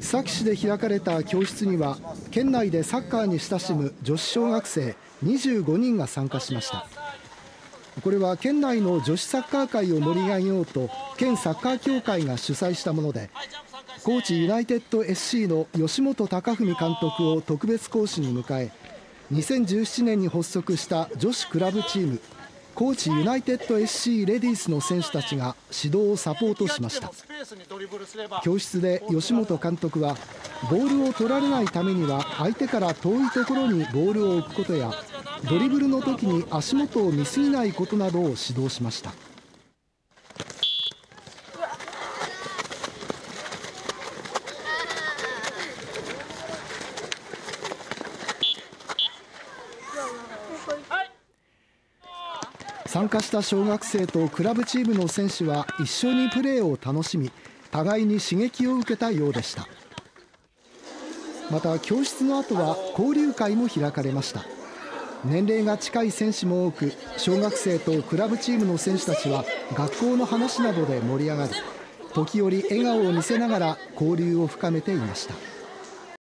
須崎市で開かれた教室には県内でサッカーに親しむ女子小学生25人が参加しました。これは県内の女子サッカー界を盛り上げようと県サッカー協会が主催したもので高知ユナイテッド SC の吉本隆文監督を特別講師に迎え2017年に発足した女子クラブチーム。高知ユナイテッド SC レディースの選手たちが指導をサポートしました。教室で吉本監督はボールを取られないためには相手から遠いところにボールを置くことやドリブルの時に足元を見すぎないことなどを指導しました参加した小学生とクラブチームの選手は一緒にプレーを楽しみ互いに刺激を受けたようでした。また教室の後は交流会も開かれました。年齢が近い選手も多く小学生とクラブチームの選手たちは学校の話などで盛り上がり時折笑顔を見せながら交流を深めていました。